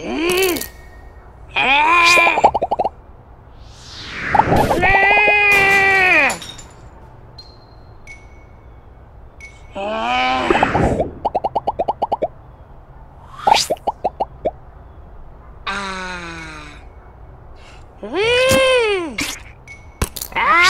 Ah. Mm. Ah.